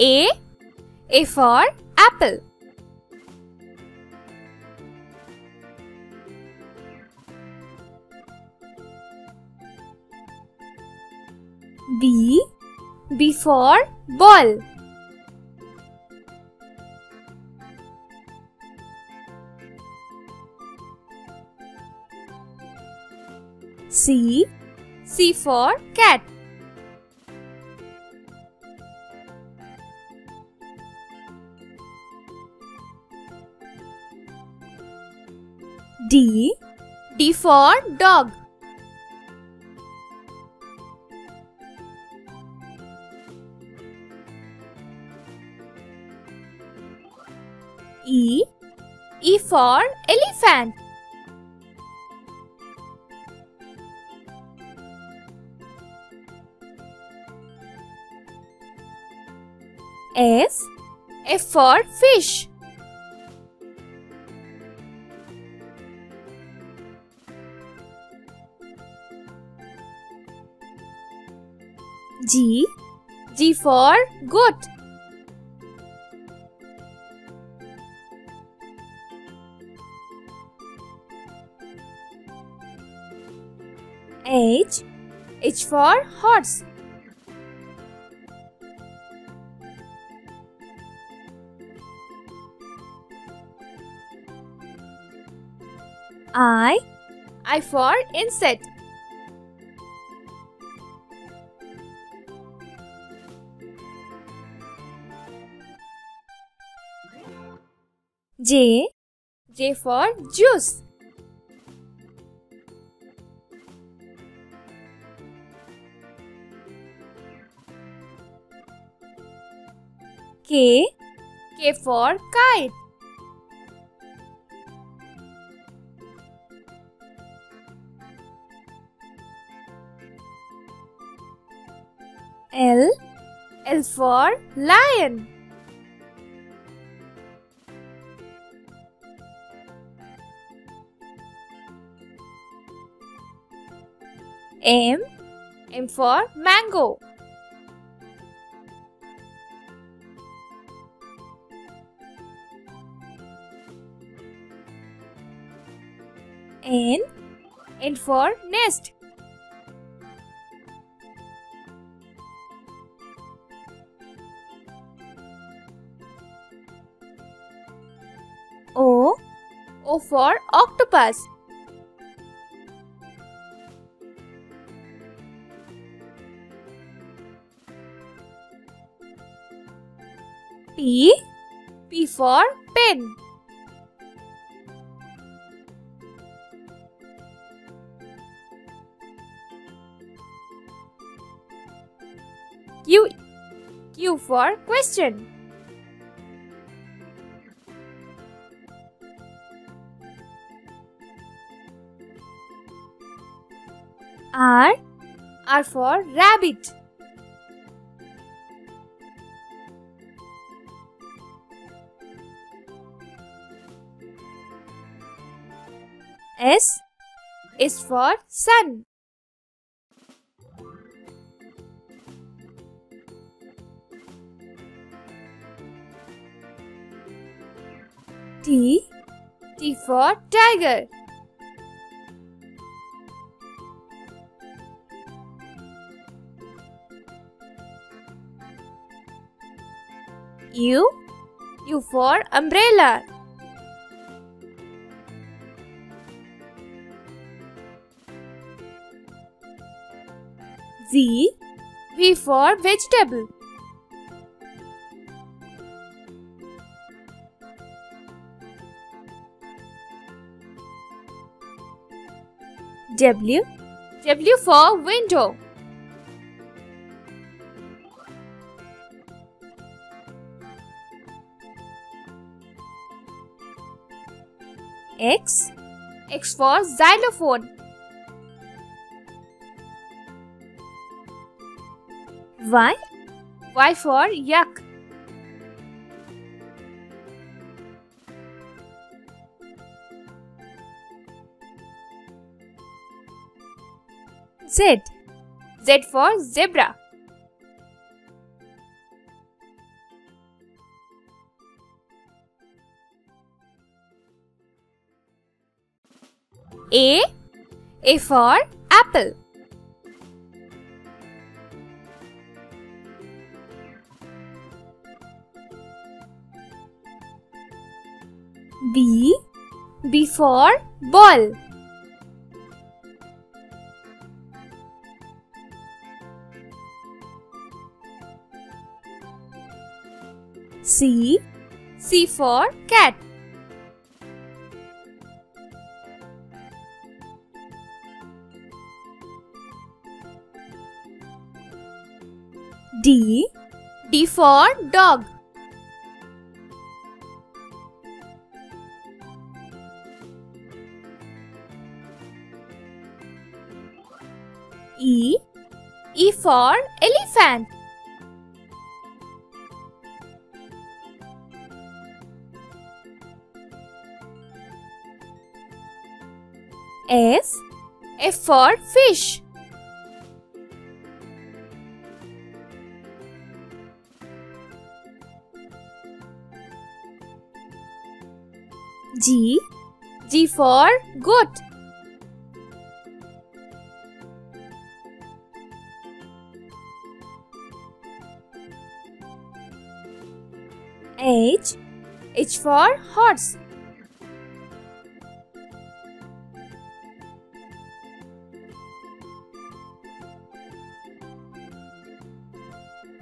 A. A for apple. B. B for ball. C. C for cat. D. D for dog. E. E for elephant. S. F for fish. G. G for goat. H. H for horse. I. I for insect. J. J for juice. K. K for kite. L. L for lion. M. M for mango. N. N for nest. O. O for octopus. P. P for pen. Q. Q for question. R. R for rabbit. S. is for sun. T. T for tiger. U. U for umbrella. V. V for vegetable. W. W for window. X. X for xylophone. Y? Y for yuck? Z. Z for zebra. A. A for apple. B. B for ball. C. C for cat. D. D for dog. E. E for elephant. F. F for fish. G. G for goat. H. H for horse.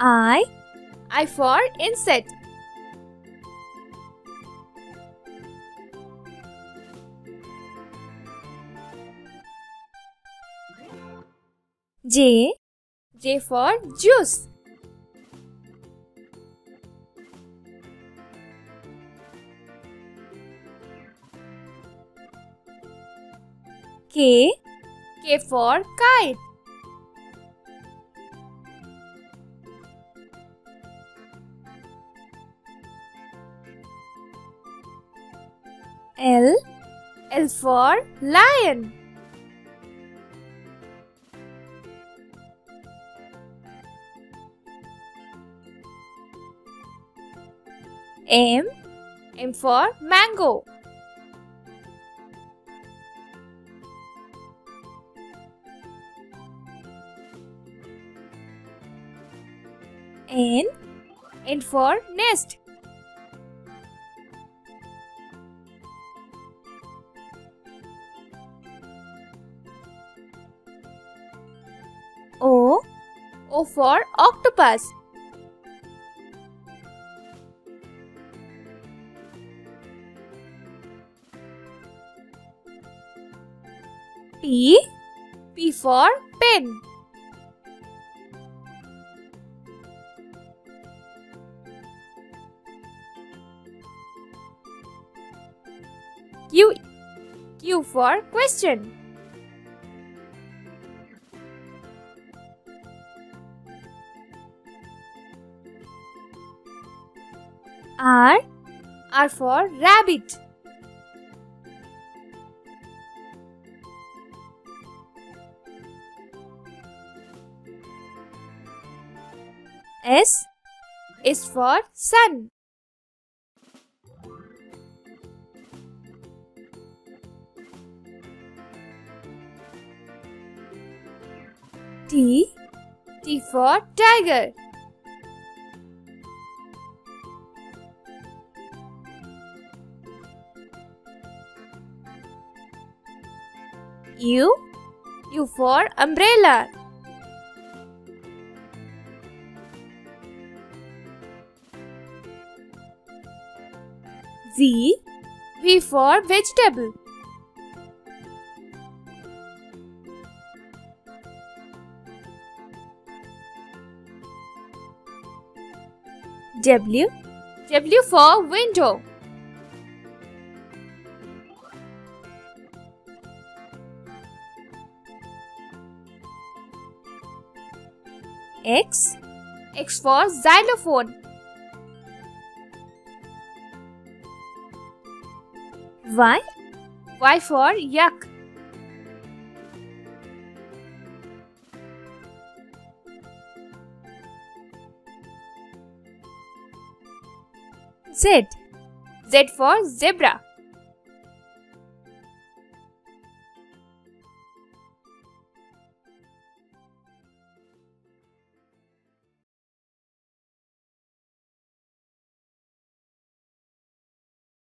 I. I for insect. J. J for juice. K. K for kite. L. L for lion. M. M for mango. N. N for nest. O. O for octopus. P. P for pen. Q for question. R. R for rabbit. S. S for sun. T. T for tiger. U. U for umbrella. V. V for vegetable. W. W for window. X. X for xylophone. Y. Y for yak. Z. Z for zebra.